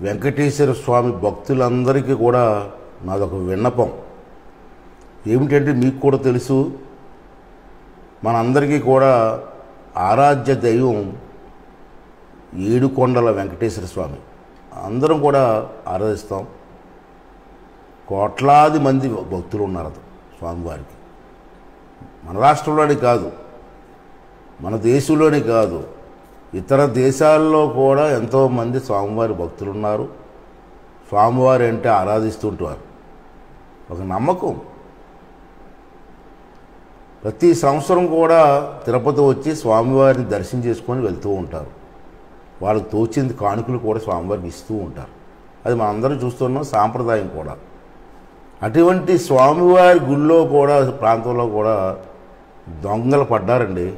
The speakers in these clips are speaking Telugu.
వెంకటేశ్వర స్వామి భక్తులందరికీ కూడా నాదొక విన్నపం. ఏమిటంటే మీకు కూడా తెలుసు మనందరికీ కూడా ఆరాధ్య దైవం ఏడుకొండల వెంకటేశ్వర స్వామి. అందరం కూడా ఆరాధిస్తాం. కోట్లాది మంది భక్తులు ఉన్నారు స్వామివారికి. మన రాష్ట్రంలోనే కాదు మన దేశంలోనే కాదు ఇతర దేశాల్లో కూడా ఎంతోమంది స్వామివారి భక్తులు ఉన్నారు స్వామివారు అంటే ఆరాధిస్తుంటారు. ఒక నమ్మకం. ప్రతి సంవత్సరం కూడా తిరుపతి వచ్చి స్వామివారిని దర్శనం చేసుకొని వెళ్తూ ఉంటారు. వాళ్ళకి తోచింది కానుకలు కూడా స్వామివారికి ఇస్తూ ఉంటారు. అది మనందరం చూస్తున్నాం సాంప్రదాయం కూడా. అటువంటి స్వామివారి గుళ్ళో కూడా ప్రాంతంలో కూడా దొంగలు పడ్డారండి.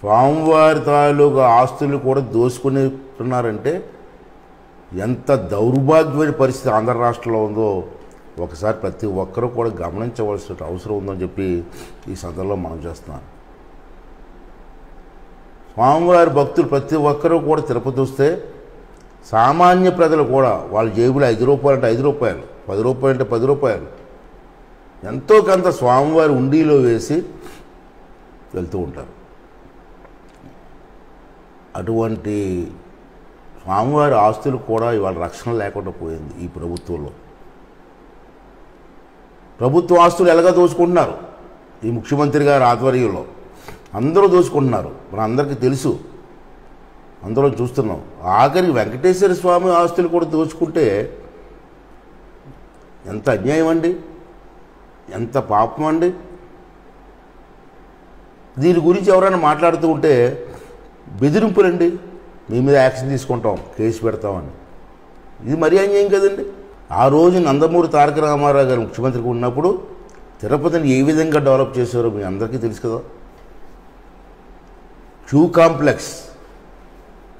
స్వామివారి తాలూకా ఆస్తులు కూడా దోసుకునేస్తున్నారంటే ఎంత దౌర్భాగ్యమైన పరిస్థితి ఆంధ్ర రాష్ట్రంలో ఉందో ఒకసారి ప్రతి ఒక్కరూ కూడా గమనించవలసిన అవసరం ఉందని చెప్పి ఈ సందర్భంలో మనం చేస్తున్నాను స్వామివారి భక్తులు ప్రతి ఒక్కరూ కూడా తిరుపతి వస్తే సామాన్య ప్రజలు కూడా వాళ్ళ జేబులో ఐదు రూపాయలు అంటే ఐదు రూపాయలు పది రూపాయలు అంటే పది రూపాయలు ఎంతో కొంత స్వామివారి ఉండిలో వేసి వెళ్తూ ఉంటారు. అటువంటి స్వామివారి ఆస్తులు కూడా ఇవాళ రక్షణ లేకుండా పోయింది ఈ ప్రభుత్వంలో. ప్రభుత్వ ఆస్తులు ఎలాగ దోచుకుంటున్నారు? ఈ ముఖ్యమంత్రి గారి ఆధ్వర్యంలో. అందరూ దోచుకుంటున్నారు. మన అందరికీ తెలుసు. అందరం చూస్తున్నాం. ఆఖరికి వెంకటేశ్వర స్వామి ఆస్తులు కూడా దోచుకుంటే ఎంత అన్యాయం అండి? ఎంత పాపం అండి? దీని గురించి ఎవరైనా మాట్లాడుతూ ఉంటే బెదిరింపులండి. మీ మీద యాక్షన్ తీసుకుంటాం కేసు పెడతామని. ఇది మరీ అన్యాయం కదండి. ఆ రోజు నందమూరి తారక రామారావు గారు ముఖ్యమంత్రికి ఉన్నప్పుడు తిరుపతిని ఏ విధంగా డెవలప్ చేశారో మీ అందరికీ తెలుసు కదా. క్యూ కాంప్లెక్స్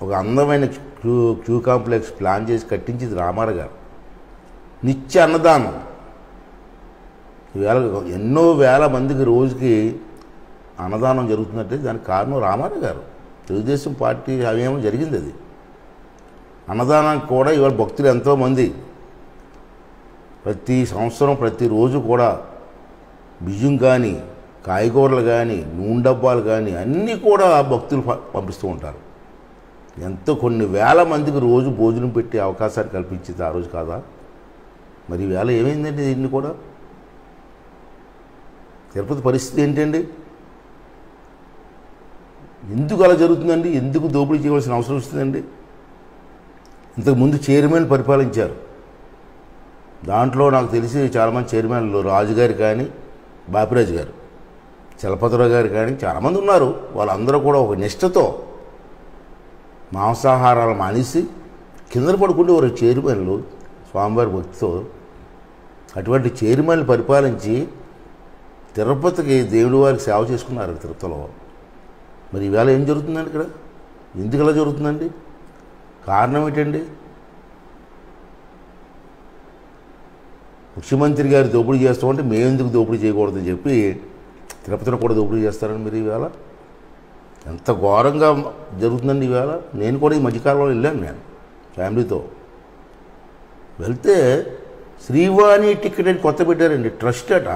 ఒక అందమైన క్యూ క్యూ కాంప్లెక్స్ ప్లాన్ చేసి కట్టించింది రామారావు గారు. నిత్య అన్నదానం. వేల ఎన్నో వేల మందికి రోజుకి అన్నదానం జరుగుతుందంటే దానికి కారణం రామారావు గారు. తెలుగుదేశం పార్టీ హయాంలో జరిగింది అది. అన్నదానానికి కూడా ఇవాళ భక్తులు ఎంతోమంది. ప్రతి సంవత్సరం ప్రతిరోజు కూడా బియ్యం కానీ కాయగూరలు కానీ నూనె డబ్బాలు కానీ అన్నీ కూడా భక్తులు ప- పంపిస్తూ ఉంటారు. ఎంతో కొన్ని వేల మందికి రోజు భోజనం పెట్టే అవకాశాన్ని కల్పించింది ఆ రోజు కాదా? మరి వేళ ఏమైందండి దీన్ని కూడా? తిరుపతి పరిస్థితి ఏంటండి? ఎందుకు అలా జరుగుతుందండి? ఎందుకు దోపిడీ చేయవలసిన అవసరం వస్తుందండి? ఇంతకుముందు చైర్మన్ పరిపాలించారు. దాంట్లో నాకు తెలిసి చాలామంది చైర్మన్లు రాజుగారు కానీ బాపిరాజు గారు చలపతిరావు గారు కానీ చాలామంది ఉన్నారు. వాళ్ళందరూ కూడా ఒక నిష్టతో మాంసాహారాలు మానేసి కింద పడుకుంటే ఒక చైర్మన్లు స్వామివారి భక్తితో అటువంటి చైర్మన్లు పరిపాలించి తిరుపతికి దేవుడి వారికి సేవ చేసుకున్నారు తిరుపతిలో. మరి ఈవేళ ఏం జరుగుతుందండి ఇక్కడ? ఎందుకు ఇలా జరుగుతుందండి? కారణం ఏంటండి? ముఖ్యమంత్రి గారు దోపిడీ చేస్తామంటే మేము ఎందుకు దోపిడీ చేయకూడదని చెప్పి తిరుపతిలో కూడా దోపిడీ చేస్తారని మీరు ఈవేళ. ఎంత ఘోరంగా జరుగుతుందండి ఈవేళ. నేను కూడా ఈ మధ్యకాలంలో వెళ్ళాను నేను ఫ్యామిలీతో. వెళ్తే శ్రీవాణి టికెట్ అని కొత్త పెట్టారండి ట్రస్ట్ అట.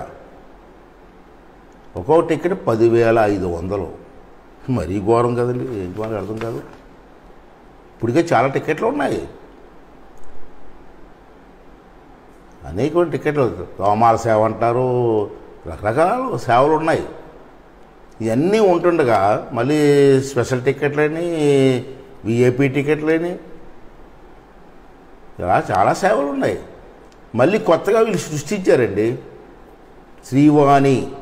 ఒక్కో టికెట్ పదివేల ఐదు వందలు. మరీ ఘోరం కదండి ఏం ఘోరం అర్థం కాదు. ఇప్పటికే చాలా టికెట్లు ఉన్నాయి. అనేక టికెట్లు తోమాల సేవ అంటారు రకరకాల సేవలు ఉన్నాయి. ఇవన్నీ ఉంటుండగా మళ్ళీ స్పెషల్ టికెట్లని విఐపి టికెట్లని ఇలా చాలా సేవలు ఉన్నాయి. మళ్ళీ కొత్తగా వీళ్ళు సృష్టించారండి. శ్రీవాణి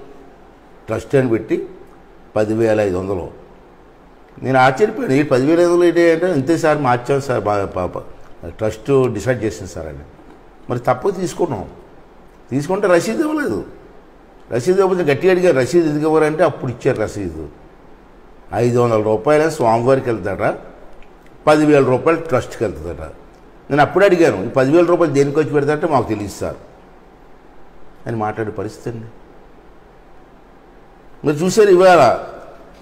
ట్రస్ట్ అని పెట్టి పదివేల ఐదు వందలు. నేను ఆశ్చర్యపోయాను. ఈ పదివేల ఐదు వందలు ఏంటి అంటే ఇంతే సార్ మార్చాం సార్ బాగా పాప ట్రస్ట్ డిసైడ్ చేసింది సార్ అని. మరి తప్పు తీసుకున్నాం. తీసుకుంటే రసీదు ఇవ్వలేదు. రసీదు ఇవ్వకపోతే గట్టిగా అడిగారు రసీదు ఎందుకు ఇవ్వరంటే అప్పుడు ఇచ్చారు రసీదు. ఐదు వందల రూపాయలు స్వామివారికి వెళ్తాడ పదివేల రూపాయలు ట్రస్ట్కి వెళ్తుందట నేను అప్పుడు అడిగాను ఈ పదివేల రూపాయలు దేనికి వచ్చి పెడతారంటే మాకు తెలియదు సార్. అని మాట్లాడే పరిస్థితి అండి మీరు చూశారు ఇవాళ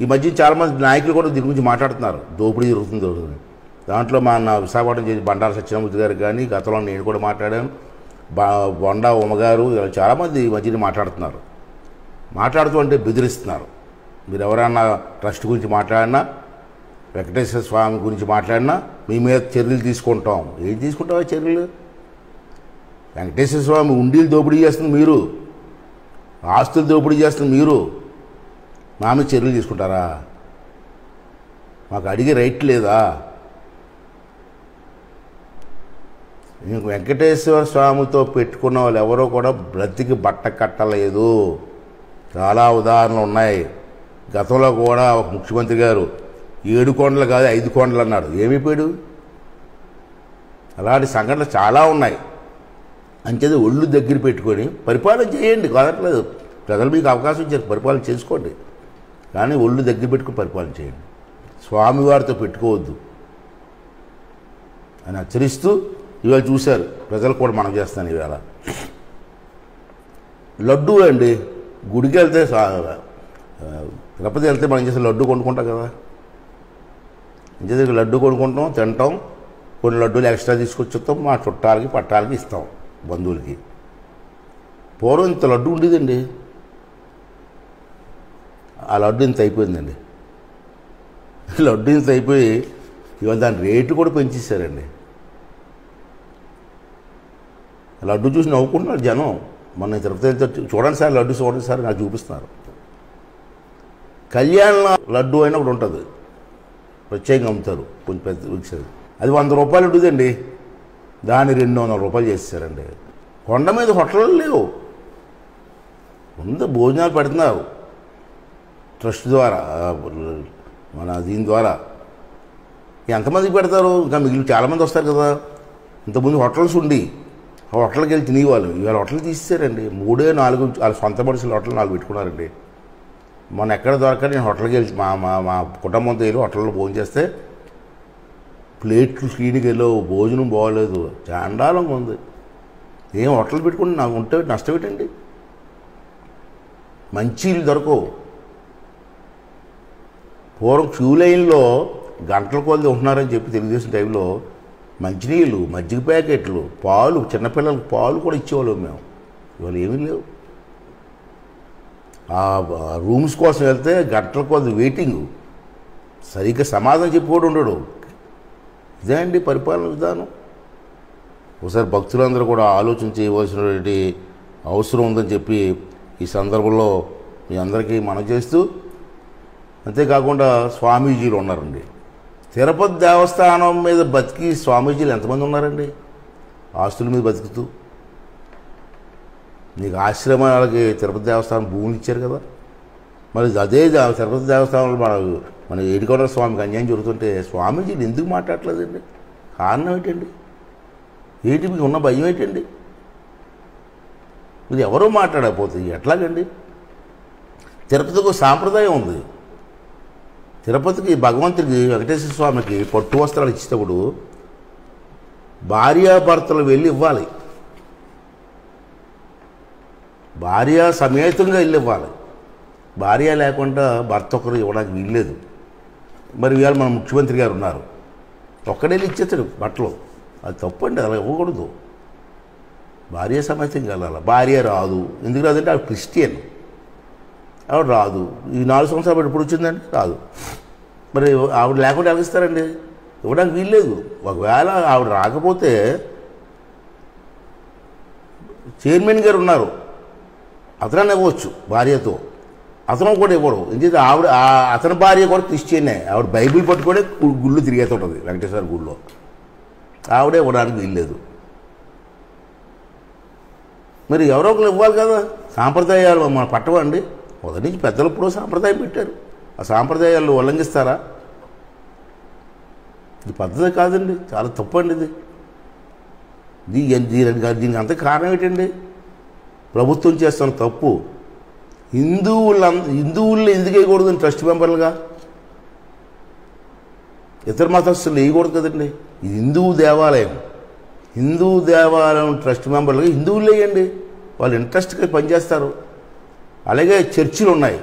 ఈ మధ్య చాలామంది నాయకులు కూడా దీని గురించి మాట్లాడుతున్నారు. దోపిడీ జరుగుతుంది జరుగుతుంది. దాంట్లో మా నా విశాఖపట్నం చేసి బండారు సత్యనామూర్తి గారు కానీ గతంలో నేను కూడా మాట్లాడాను. బా బొండా ఉమ్మగారు ఇలా చాలామంది ఈ మధ్యన మాట్లాడుతున్నారు. మాట్లాడుతూ అంటే బెదిరిస్తున్నారు. మీరు ఎవరైనా ట్రస్ట్ గురించి మాట్లాడినా వెంకటేశ్వర స్వామి గురించి మాట్లాడినా మీ మీద చర్యలు తీసుకుంటాం. ఏం తీసుకుంటావా చర్యలు? వెంకటేశ్వర స్వామి ఉండీలు దోపిడీ చేస్తుంది మీరు. ఆస్తులు దోపిడీ చేస్తుంది మీరు. మా మీద చర్యలు తీసుకుంటారా? మాకు అడిగే రైట్ లేదా? ఇంక వెంకటేశ్వర స్వామితో పెట్టుకున్న వాళ్ళు ఎవరో కూడా బ్రతికి బట్ట కట్టలేదు. చాలా ఉదాహరణలు ఉన్నాయి. గతంలో కూడా ఒక ముఖ్యమంత్రి గారు ఏడు కొండలు కాదు ఐదు కొండలు అన్నాడు. ఏమైపోయాడు అలాంటి సంఘటనలు చాలా ఉన్నాయి. అంచేది ఒళ్ళు దగ్గర పెట్టుకొని పరిపాలన చేయండి. కాదట్లేదు ప్రజలు మీకు అవకాశం ఇచ్చారు. పరిపాలన చేసుకోండి. కానీ ఒళ్ళు దగ్గర పెట్టుకుని పరిపాలన చేయండి. స్వామివారితో పెట్టుకోవద్దు. అని హెచ్చరిస్తూ ఇవాళ చూశారు. ప్రజలు కూడా మనం చేస్తాను ఇవాళ. లడ్డు అండి. గుడికి వెళ్తే తిరుపతి వెళ్తే మనం చేసే లడ్డు కొనుక్కుంటాం కదా. ఇంటి లడ్డు కొనుక్కుంటాం తింటాం. కొన్ని లడ్డూలు ఎక్స్ట్రా తీసుకొచ్చిస్తాం. మా చుట్టాలకి పట్టాలకి ఇస్తాం బంధువులకి. పూర్వం ఇంత లడ్డు ఉండేదండి. ఆ లడ్డు ఇంత అయిపోయిందండి. లడ్డు ఇంత అయిపోయి ఇవాళ దాని రేటు కూడా పెంచేశారండి. లడ్డు చూసి నవ్వుకుంటున్నారు జనం. మొన్న తిరుపతి చూడండి సార్ లడ్డు చూడండి సార్ నాకు చూపిస్తున్నారు. కళ్యాణ లడ్డు అయినా ఒకటి ఉంటుంది. ప్రత్యేకంగా అమ్ముతారు. కొంచెం పెద్ద విక్ష- అది వంద రూపాయలు ఉంటుందండి దాన్ని రెండు వందల రూపాయలు చేస్తారండి కొండ మీద హోటళ్ళు లేవు. ముందు భోజనాలు పెడుతున్నారు. ట్రస్ట్ ద్వారా మన దీని ద్వారా. ఎంతమందికి పెడతారు? ఇంకా మిగిలిన చాలామంది వస్తారు కదా. ఇంతకుముందు హోటల్స్ ఉండి ఆ హోటల్కి వెళ్ళి తినేవాళ్ళు. ఇవాళ హోటల్ తీసేశారండి. మూడే నాలుగు వాళ్ళ సొంత మనుషులు హోటల్ నాలుగు పెట్టుకున్నారండి. మొన్న ఎక్కడ దొరక నేను హోటల్కి వెళ్ళి మా మా మా కుటుంబంతో వెళ్ళి హోటల్లో భోజనం చేస్తే ప్లేట్లు క్లీన్కి వెళ్ళావు భోజనం బాగోలేదు. చాండాలంగా ఉంది. ఏం హోటల్ పెట్టుకుని నాకు ఉంటే నష్టం ఏంటండి? మంచి ఇల్లు దొరకవు. పూర్వం క్యూ లైన్లో గంటల కొద్ది ఉంటున్నారని చెప్పి తెలుగుదేశం టైంలో మంచినీళ్ళు మజ్జిగ ప్యాకెట్లు పాలు చిన్నపిల్లలకు పాలు కూడా ఇచ్చేవాళ్ళం మేము. ఇవాళ ఏమీ లేవు. ఆ రూమ్స్ కోసం వెళ్తే గంటల కొద్ది వెయిటింగ్. సరిగ్గా సమాధానం చెప్పి కూడా ఉండడు. ఇదే అండి పరిపాలన విధానం. ఒకసారి భక్తులందరూ కూడా ఆలోచన చేయవలసినటువంటి అవసరం ఉందని చెప్పి ఈ సందర్భంలో మీ అందరికీ మనం చేస్తూ అంతేకాకుండా స్వామీజీలు ఉన్నారండి. తిరుపతి దేవస్థానం మీద బతికి స్వామీజీలు ఎంతమంది ఉన్నారండి? ఆస్తుల మీద బతుకుతూ. నీకు ఆశ్రమాలకి తిరుపతి దేవస్థానం భూములు ఇచ్చారు కదా? మరి అదే తిరుపతి దేవస్థానంలో మన మన ఏడుకొండ స్వామికి అన్యాయం జరుగుతుంటే స్వామీజీలు ఎందుకు మాట్లాడలేదండి కారణం ఏంటండి? ఏంటి మీకు ఉన్న భయం ఏంటండి? మీరు ఎవరో మాట్లాడకపోతే ఎట్లాగండి? తిరుపతికి ఒక సాంప్రదాయం ఉంది. తిరుపతికి భగవంతుడికి వెంకటేశ్వర స్వామికి పట్టు వస్త్రాలు ఇచ్చేటప్పుడు భార్యాభర్తలు వెళ్ళి ఇవ్వాలి. భార్య సమేతంగా వెళ్ళి ఇవ్వాలి. భార్య లేకుండా భర్త ఒకరు ఇవ్వడానికి వీల్లేదు. మరి ఇవాళ మన ముఖ్యమంత్రి గారు ఉన్నారు. ఒక్కడే ఇచ్చేస్తాడు బట్టలు. అది తప్పండి అలా ఇవ్వకూడదు. భార్య సమేతంగా వెళ్ళాలి? భార్య రాదు. ఎందుకు రాదంటే ఆవిడ క్రిస్టియన్. ఆవిడ రాదు. ఈ నాలుగు సంవత్సరాలు ఎప్పుడు వచ్చిందండి? రాదు. మరి ఆవిడ లేకుండా ఎలాగిస్తారండి ఇవ్వడానికి వీల్లేదు. ఒకవేళ ఆవిడ రాకపోతే చైర్మన్ గారు ఉన్నారు. అతనని ఇవ్వచ్చు భార్యతో. అతను కూడా ఇవ్వడు. ఎందుకంటే ఆవిడ ఆ- అతని భార్య కూడా క్రిస్టియనే. ఆవిడ బైబిల్ పట్టుకొని గుళ్ళు తిరిగేత ఉంటుంది వెంకటేశ్వర గుళ్ళో. ఆవిడే ఇవ్వడానికి వీల్లేదు. మరి ఎవరో ఒకరు ఇవ్వాలి కదా? సాంప్రదాయాలు మన పట్టవండి. మొదటి నుంచి పెద్దలు ఇప్పుడు సాంప్రదాయం పెట్టారు. ఆ సాంప్రదాయాలు ఉల్లంఘిస్తారా? ఇది పద్ధతి కాదండి. చాలా తప్పండి ఇది. దీని దీనికి దీనికి అంత కారణం ఏంటండి? ప్రభుత్వం చేస్తున్న తప్పు. హిందువుల హిందువుల్ని ఎందుకు వేయకూడదు ట్రస్ట్ మెంబర్లుగా? ఇతర మతస్థులు వేయకూడదు కదండి. ఇది హిందువు దేవాలయం. హిందూ దేవాలయం ట్రస్ట్ మెంబర్లుగా హిందువులు వేయండి. వాళ్ళు ఇంట్రెస్ట్గా పనిచేస్తారు. అలాగే చర్చిలు ఉన్నాయి.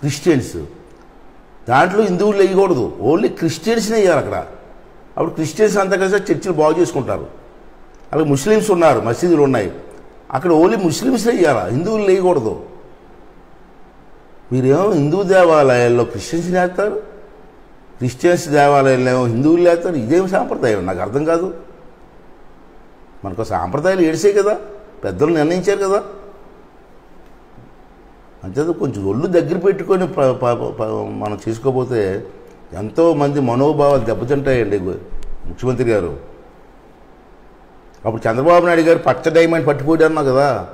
క్రిస్టియన్స్. దాంట్లో హిందువులు వేయకూడదు. ఓన్లీ క్రిస్టియన్స్నే వేయాలి అక్కడ. అప్పుడు క్రిస్టియన్స్ అంతా కలిసి చర్చిలు బాగు చేసుకుంటారు. అలాగే ముస్లిమ్స్ ఉన్నారు మసీదులు ఉన్నాయి. అక్కడ ఓన్లీ ముస్లిమ్స్ వేయాలా. హిందువులు వేయకూడదు. మీరేమో హిందూ దేవాలయాల్లో క్రిస్టియన్స్ వేస్తారు. క్రిస్టియన్స్ దేవాలయాల్లో ఏమో హిందువులు వేస్తారు. ఇదేం సాంప్రదాయం? నాకు అర్థం కాదు. మనకు సాంప్రదాయాలు ఏడిసాయి కదా. పెద్దలు నిర్ణయించారు కదా. అంతేత కొంచెం ఒళ్ళు దగ్గర పెట్టుకొని మనం చేసుకోపోతే ఎంతో మంది మనోభావాలు దెబ్బతింటాయండి ముఖ్యమంత్రి గారు. అప్పుడు చంద్రబాబు నాయుడు గారు పచ్చ డైమండ్ పట్టుపోయాడు కదా.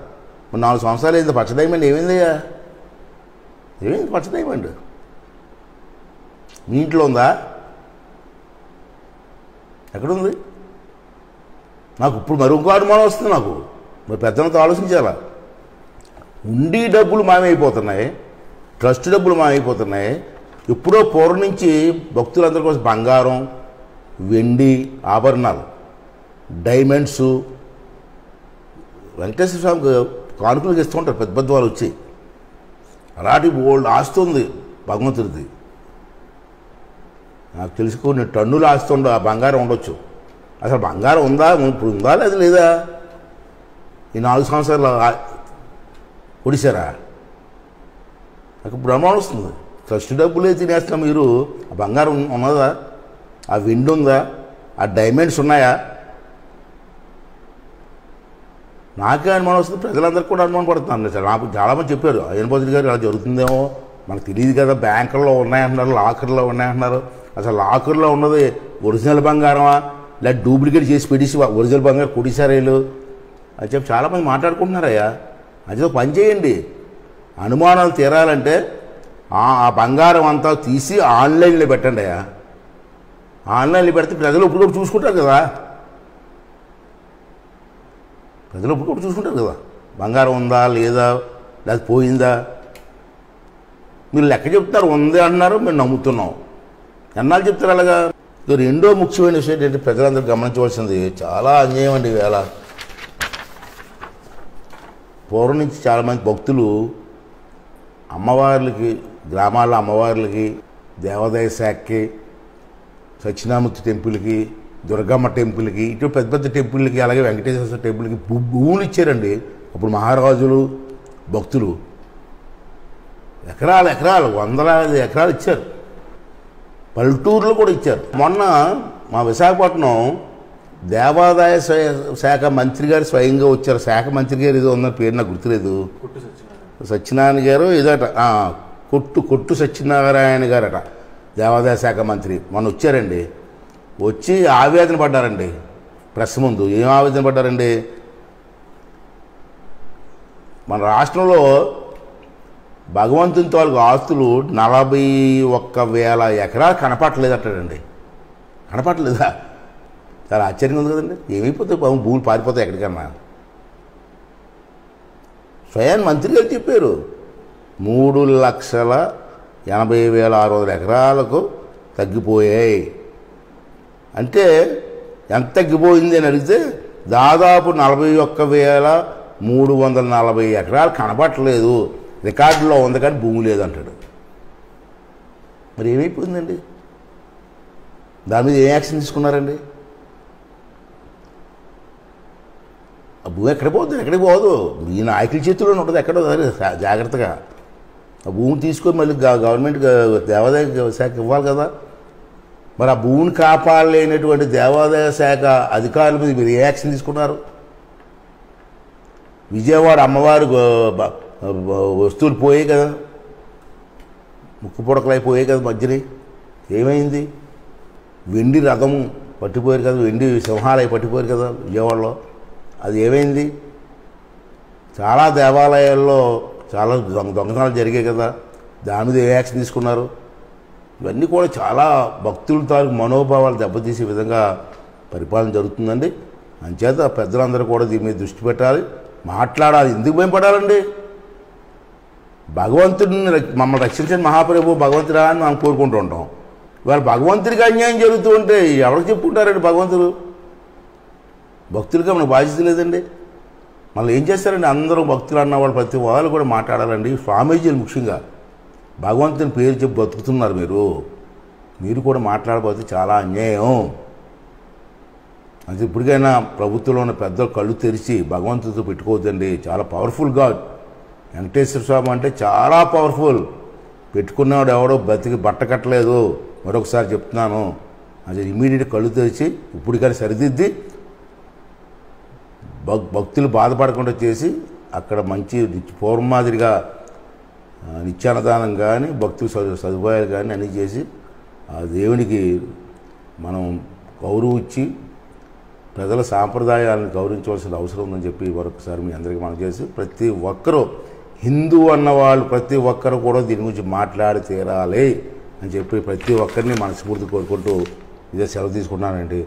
మరి నాలుగు సంవత్సరాలు అయింది పచ్చ డైమండ్ ఏమైందయ్యా? ఏమైంది పచ్చ డైమండ్? మీ ఇంట్లో ఉందా? ఎక్కడుంది? నాకు ఇప్పుడు మరి ఇంకో అనుమానం వస్తుంది నాకు. మరి పెద్దలతో ఆలోచించాలా? ఉండి డబ్బులు మాయమైపోతున్నాయి ట్రస్ట్ డబ్బులు మాయమైపోతున్నాయి. ఎప్పుడో పూర్వం నుంచి భక్తులందరి కోసం బంగారం వెండి ఆభరణాలు డైమండ్స్ వెంకటేశ్వర స్వామికి కానుకలు ఇస్తూ ఉంటారు పెద్ద పెద్ద వాళ్ళు వచ్చి. అలాంటి ఓల్డ్ ఆస్తి ఉంది భగవంతుడిది. నాకు తెలుసు కొన్ని టన్నులు ఆస్తి ఉండవు ఆ బంగారం ఉండొచ్చు. అసలు బంగారం ఉందా ఇప్పుడు ఉందా లేదా లేదా? ఈ నాలుగు సంవత్సరాలు ఒడిశారా? నాకు బ్రహ్మాండం వస్తుంది. ఫస్ట్ డబ్బులే తినేస్తాం మీరు. ఆ బంగారం ఉన్నదా? ఆ విండ్ ఉందా? ఆ డైమండ్స్ ఉన్నాయా? నాకే అనుమానం వస్తుంది. ప్రజలందరికీ కూడా అనుమానం పడుతున్నాను సార్ నాకు చాలామంది చెప్పారు. అయ్యనపోతుడి గారు ఇలా జరుగుతుందేమో? మనకు తెలియదు కదా బ్యాంకుల్లో ఉన్నాయంటున్నారు లాకర్లో ఉన్నాయంటున్నారు. అసలు లాకర్లో ఉన్నది ఒరిజినల్ బంగారమా? లేదా డూప్లికేట్ చేసి పెట్టేసి ఒరిజినల్ బంగారం కొడిసారేలు అని చెప్పి చాలామంది మాట్లాడుకుంటున్నారయ్యా. అది పని చేయండి. అనుమానాలు తీరాలంటే ఆ బంగారం అంతా తీసి ఆన్లైన్లో పెట్టండి అయ్యా. ఆన్లైన్లో పెడితే ప్రజలు ఇప్పుడు చూసుకుంటారు కదా. ప్రజలు ఇప్పుడు చూసుకుంటారు కదా. బంగారం ఉందా లేదా లేదా పోయిందా? మీరు లెక్క చెప్తున్నారు ఉంది అంటున్నారు మేము నమ్ముతున్నాం. ఎన్నాళ్ళు చెప్తారు అలాగా? రెండో ముఖ్యమైన విషయం ఏంటంటే ప్రజలందరూ గమనించవలసింది చాలా అన్యాయం అండి వేళ పూర్వం నుంచి చాలామంది భక్తులు అమ్మవార్లకి గ్రామాల్లో అమ్మవార్లకి దేవాదాయ శాఖకి సత్యనామూర్తి టెంపుల్కి దుర్గమ్మ టెంపుల్కి ఇటు పెద్ద పెద్ద టెంపుల్కి అలాగే వెంకటేశ్వర టెంపుల్కి భూ భూములు ఇచ్చారండి. అప్పుడు మహారాజులు భక్తులు ఎకరాలు ఎకరాలు వందలాది ఎకరాలు ఇచ్చారు. పల్లెటూరులో కూడా ఇచ్చారు. మొన్న మా విశాఖపట్నం దేవాదాయ శాఖ మంత్రి గారు స్వయంగా వచ్చారు. శాఖ మంత్రి గారు ఏదో ఉన్న పేరు నాకు గుర్తులేదు. సత్యనారాయణ. గారు ఇదట ఆ, కొట్టు కొట్టు సత్యనారాయణ గారట దేవాదాయ శాఖ మంత్రి. మొన్న వచ్చారండి. వచ్చి ఆవేదన పడ్డారండి. ప్రెస్ ముందు ఏం ఆవేదన పడ్డారండి? మన రాష్ట్రంలో భగవంతుని తాలూకు ఆస్తులు నలభై ఒక్క వేల ఎకరాలు కనపట్లేదటండి కనపట్లేదా చాలా ఆశ్చర్యంగా ఉంది కదండి. ఏమైపోతాయి పాపం? భూములు పారిపోతాయి ఎక్కడికన్నా. స్వయాన్ మంత్రి గారు చెప్పారు మూడు లక్షల ఎనభై వేల ఆరు వందల ఎకరాలకు తగ్గిపోయాయి. అంటే ఎంత తగ్గిపోయింది అని అడిగితే దాదాపు నలభై ఒక్క వేల మూడు వందల నలభై ఎకరాలు కనపట్టలేదు రికార్డులో ఉంది కానీ భూమి లేదంటాడు మరి ఏమైపోయిందండి? దాని మీద ఏ యాక్షన్ తీసుకున్నారండి? భూమి ఎక్కడ పోతుంది? ఎక్కడికి పోదు? ఈ నాయకుల చేతిలోనే ఉంటుంది ఎక్కడో సరే జాగ్రత్తగా. ఆ భూమిని తీసుకొని మళ్ళీ గ- గవర్నమెంట్ దేవాదాయ శాఖ ఇవ్వాలి కదా. మరి ఆ భూమిని కాపాడలేనటువంటి దేవాదాయ శాఖ అధికారుల మీద మీరు ఏ యాక్షన్ తీసుకున్నారు? విజయవాడ అమ్మవారు వస్తువులు పోయాయి కదా. ముక్కు పొడకలు అయిపోయాయి కదా మధ్యని. ఏమైంది? వెండి రథము పట్టిపోయారు కదా వెండి సింహాలయ పట్టిపోయారు కదా విజయవాడలో. అది ఏమైంది? చాలా దేవాలయాల్లో చాలా దొంగ దొంగతనాలు జరిగాయి కదా. దాని మీద ఏ యాక్షన్ తీసుకున్నారు? ఇవన్నీ కూడా చాలా భక్తుల తాలూకు మనోభావాలు దెబ్బతీసే విధంగా పరిపాలన జరుగుతుందండి. అంచేత పెద్దలందరూ కూడా దీని మీద దృష్టి పెట్టాలి. మాట్లాడాలి. ఎందుకు భయపడాలండి? భగవంతుడిని మమ్మల్ని రక్షించిన మహాప్రభు భగవంతుడా అని మనం కోరుకుంటూ ఉంటాం. ఇవాళ భగవంతుడికి అన్యాయం జరుగుతూ ఉంటే ఎవరికి చెప్పుకుంటారండి భగవంతుడు? భక్తులుగా మనకు బాధ్యత లేదండి. మళ్ళీ ఏం చేస్తారండి? అందరూ భక్తులు అన్నవాళ్ళు ప్రతి వాళ్ళు కూడా మాట్లాడాలండి. స్వామీజీలు ముఖ్యంగా భగవంతుని పేరు చెప్పి బతుకుతున్నారు మీరు. మీరు కూడా మాట్లాడబోతే చాలా అన్యాయం. అది ఇప్పటికైనా ప్రభుత్వంలో ఉన్న పెద్దలు కళ్ళు తెరిచి భగవంతుడితో పెట్టుకోవద్దండి. చాలా పవర్ఫుల్ గాడ్ వెంకటేశ్వర స్వామి అంటే చాలా పవర్ఫుల్ పెట్టుకున్నవాడు ఎవడో బతికి బట్ట కట్టలేదు. మరొకసారి చెప్తున్నాను. అది ఇమీడియట్ కళ్ళు తెరిచి ఇప్పటికైనా సరిదిద్ది భక్తులు బాధపడకుండా చేసి అక్కడ మంచి పూర్వం మాదిరిగా నిత్యాన్నదానం కానీ భక్తులు సదు సదుపాయాలు కానీ అన్నీ చేసి ఆ దేవునికి మనం గౌరవం ఇచ్చి ప్రజల సాంప్రదాయాలను గౌరవించవలసిన అవసరం ఉందని చెప్పి మరొకసారి మీ అందరికీ మనం చేసి ప్రతి ఒక్కరూ హిందూ అన్న వాళ్ళు ప్రతి ఒక్కరు కూడా దీని గురించి మాట్లాడి తీరాలి అని చెప్పి ప్రతి ఒక్కరిని మనస్ఫూర్తి కోరుకుంటూ ఇదే సెలవు తీసుకున్నానండి